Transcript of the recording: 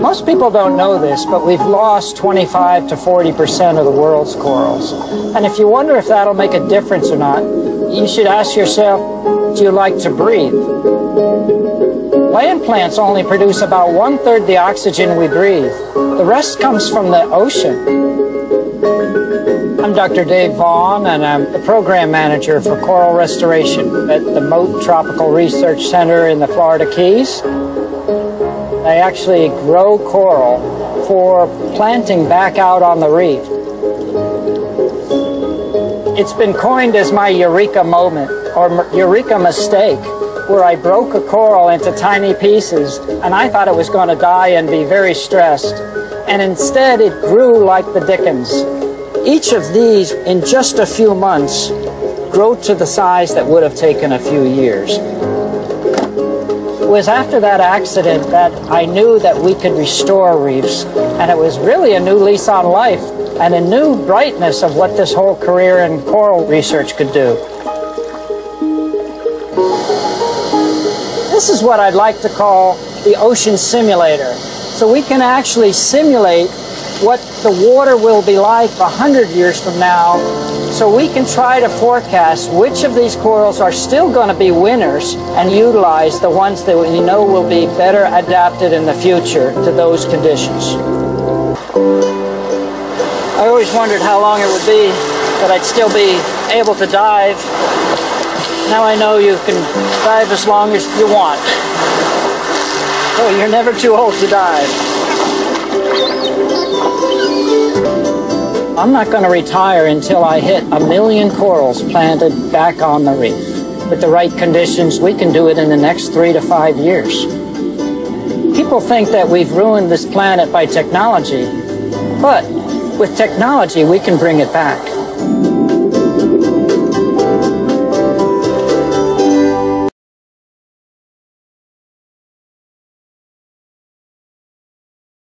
Most people don't know this, but we've lost 25 to 40% of the world's corals. And if you wonder if that'll make a difference or not, you should ask yourself, do you like to breathe? Land plants only produce about one third the oxygen we breathe. The rest comes from the ocean. I'm Dr. Dave Vaughn, and I'm the program manager for coral restoration at the Mote Tropical Research Center in the Florida Keys. I actually grow coral for planting back out on the reef. It's been coined as my eureka moment or eureka mistake, where I broke a coral into tiny pieces and I thought it was going to die and be very stressed. And instead, it grew like the dickens. Each of these, in just a few months, grow to the size that would have taken a few years. It was after that accident that I knew that we could restore reefs, and it was really a new lease on life and a new brightness of what this whole career in coral research could do. This is what I'd like to call the ocean simulator. So we can actually simulate what the water will be like 100 years from now so we can try to forecast which of these corals are still going to be winners and utilize the ones that we know will be better adapted in the future to those conditions. I always wondered how long it would be that I'd still be able to dive. Now I know you can dive as long as you want. Oh, you're never too old to dive. I'm not going to retire until I hit a million corals planted back on the reef. With the right conditions, we can do it in the next three to five years. People think that we've ruined this planet by technology, but with technology, we can bring it back.